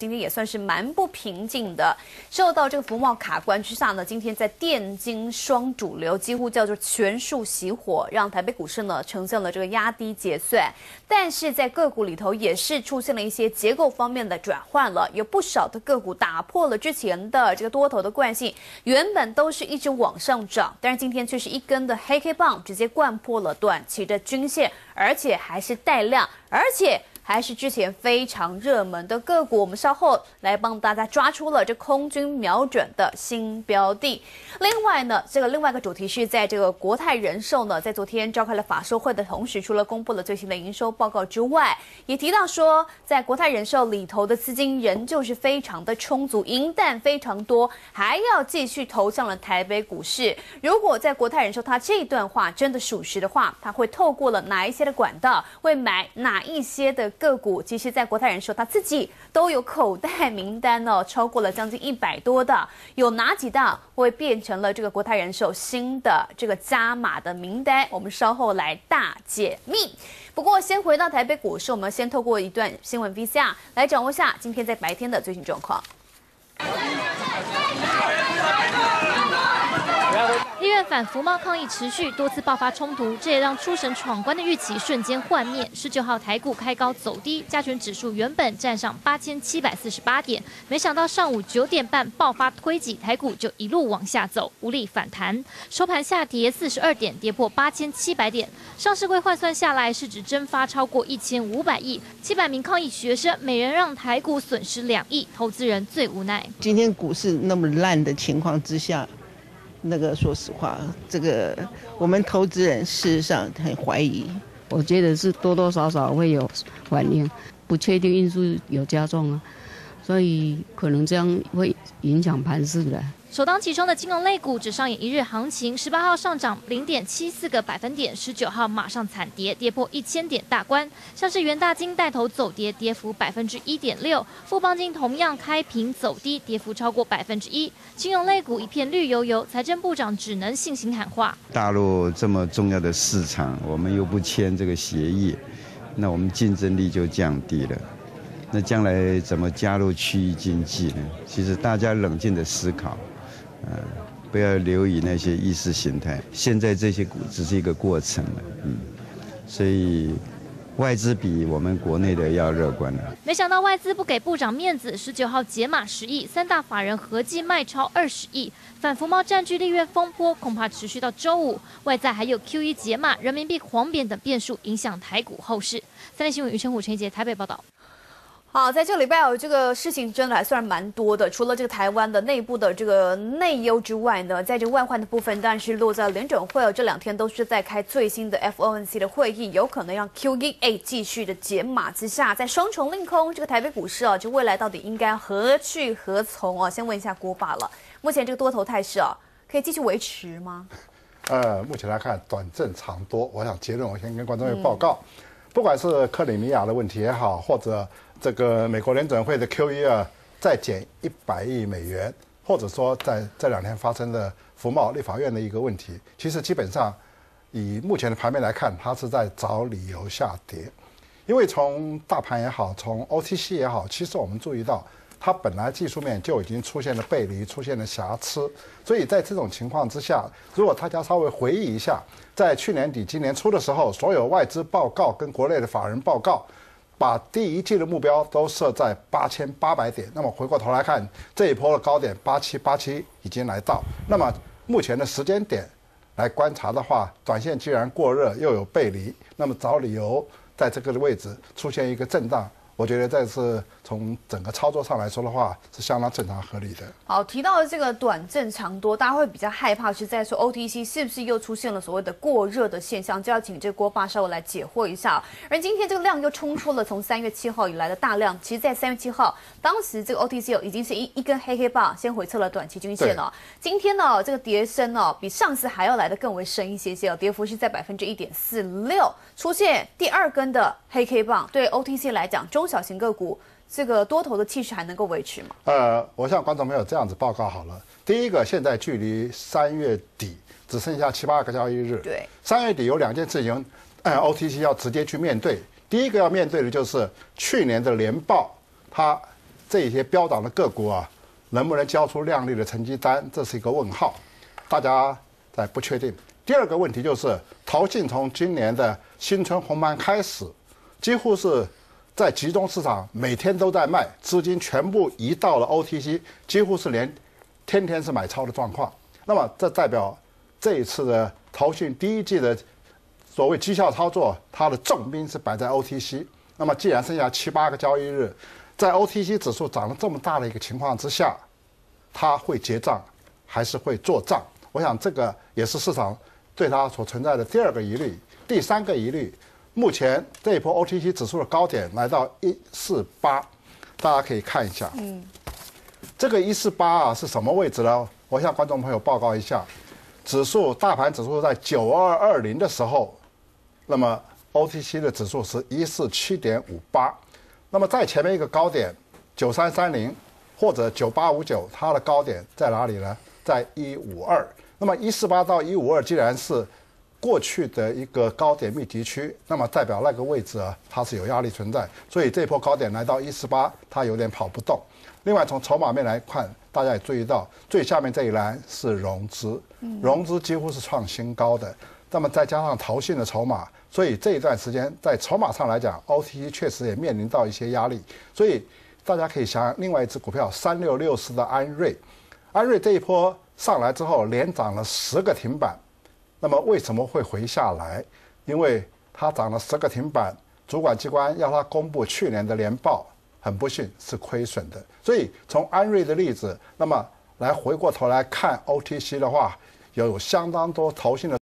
今天也算是蛮不平静的，受到这个福茂卡关之下呢，今天在电金双主流几乎叫做全数熄火，让台北股市呢呈现了这个压低结算。但是在个股里头也是出现了一些结构方面的转换了，有不少的个股打破了之前的这个多头的惯性，原本都是一直往上涨，但是今天却是一根的黑 K 棒直接灌破了短期的均线，而且还是带量，而且。还是之前非常热门的个股，我们稍后来帮大家抓出了这空军瞄准的新标的。另外呢，这个另外一个主题是在这个国泰人寿呢，在昨天召开了法说会的同时，除了公布了最新的营收报告之外，也提到说，在国泰人寿里头的资金仍旧是非常的充足，银弹非常多，还要继续投向了台北股市。如果在国泰人寿他这段话真的属实的话，他会透过了哪一些的管道，会买哪一些的？个股其实，在国泰人寿他自己都有口袋名单哦，超过了将近一百多的，有哪几档会变成了这个国泰人寿新的这个加码的名单？我们稍后来大解密。不过，先回到台北股市，我们先透过一段新闻 V C R 来掌握下今天在白天的最新状况。医院反服贸抗议持续，多次爆发冲突，这也让出神闯关的预期瞬间幻灭。十九号台股开高走低，加权指数原本站上八千七百四十八点，没想到上午九点半爆发推挤，台股就一路往下走，无力反弹，收盘下跌四十二点，跌破八千七百点。上市柜换算下来，市值蒸发超过一千五百亿，七百名抗议学生，每人让台股损失两亿，投资人最无奈。今天股市那么烂的情况之下。那个说实话，这个我们投资人事实上很怀疑。我觉得是多多少少会有反应，不确定因素有加重啊，所以可能这样会影响盘势的。首当其冲的金融类股只上演一日行情，十八号上涨零点七四个百分点，十九号马上惨跌，跌破一千点大关。像是元大金带头走跌，跌幅百分之一点六；富邦金同样开平走低，跌幅超过百分之一。金融类股一片绿油油，财政部长只能信心喊话：大陆这么重要的市场，我们又不签这个协议，那我们竞争力就降低了。那将来怎么加入区域经济呢？其实大家冷静的思考。嗯，不要留意那些意识形态。现在这些股只是一个过程了，嗯，所以外资比我们国内的要乐观了。没想到外资不给部长面子，十九号解码十亿，三大法人合计卖超二十亿，反服贸占据利润风波恐怕持续到周五。外在还有 Q E 解码、人民币黄贬等变数影响台股后市。三立新闻于成虎、陈一杰台北报道。好，在这个礼拜有这个事情真的还算蛮多的。除了这个台湾的内部的这个内忧之外呢，在这个外患的部分，当然是落在联准会哦。这两天都是在开最新的 FOMC 的会议，有可能让 QE 继续的解码之下，在双重利空，这个台北股市啊，就未来到底应该何去何从啊？先问一下郭爸了，目前这个多头态势啊，可以继续维持吗？呃，目前来看，短正长多。我想结论，我先跟观众报告，不管是克里米亚的问题也好，或者这个美国联准会的 QE 啊，再减一百亿美元，或者说在这两天发生的福茂立法院的一个问题，其实基本上以目前的盘面来看，它是在找理由下跌。因为从大盘也好，从 OTC 也好，其实我们注意到它本来技术面就已经出现了背离，出现了瑕疵。所以在这种情况之下，如果大家稍微回忆一下，在去年底、今年初的时候，所有外资报告跟国内的法人报告。把第一季的目标都设在八千八百点，那么回过头来看这一波的高点八七八七已经来到，那么目前的时间点来观察的话，短线既然过热又有背离，那么找理由在这个位置出现一个震荡。我觉得这次从整个操作上来说的话，是相当正常合理的。好，提到这个短正长多，大家会比较害怕是在说 OTC 是不是又出现了所谓的过热的现象，就要请这郭爸稍微来解惑一下。而今天这个量又冲出了从三月七号以来的大量，其实，在三月七号当时这个 OTC 已经是一一根黑黑棒，先回测了短期均线了。今天呢，这个跌深呢，比上次还要来的更为深一些些哦，跌幅是在百分之一点四六，出现第二根的黑 K 棒，对 OTC 来讲中。小型个股这个多头的气势还能够维持吗？呃，我向观众朋友这样子报告好了。第一个，现在距离三月底只剩下七八个交易日。对，三月底有两件事情，呃，OTC 要直接去面对。第一个要面对的就是去年的年报，它这些标涨的个股啊，能不能交出亮丽的成绩单，这是一个问号，大家在不确定。第二个问题就是，投信从今年的新春红盘开始，几乎是在集中市场，每天都在卖，资金全部移到了 OTC，几乎是连天天是买超的状况。那么这代表这一次的淘讯第一季的所谓绩效操作，它的重兵是摆在 OTC。那么既然剩下七八个交易日，在 OTC 指数涨了这么大的一个情况之下，它会结账还是会做账？我想这个也是市场对它所存在的第二个疑虑。第三个疑虑，目前这一波 OTC 指数的高点来到一四八，大家可以看一下。嗯，这个一四八啊是什么位置呢？我向观众朋友报告一下，指数大盘指数在九二二零的时候，那么 OTC 的指数是一四七点五八，那么在前面一个高点九三三零或者九八五九，它的高点在哪里呢？在一五二。那么一四八到一五二既然是过去的一个高点密集区，那么代表那个位置啊它是有压力存在，所以这波高点来到一四八，它有点跑不动。另外从筹码面来看。大家也注意到，最下面这一栏是融资，融资几乎是创新高的。那么再加上投信的筹码，所以这一段时间在筹码上来讲，OTC 确实也面临到一些压力。所以大家可以想，另外一只股票三六六四的安瑞，安瑞这一波上来之后连涨了十个停板，那么为什么会回下来？因为它涨了十个停板，主管机关要它公布去年的年报。很不幸是亏损的，所以从安瑞的例子，那么来回过头来看 OTC 的话，有相当多投信的。